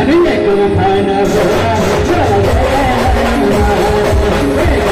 I think I could find a way.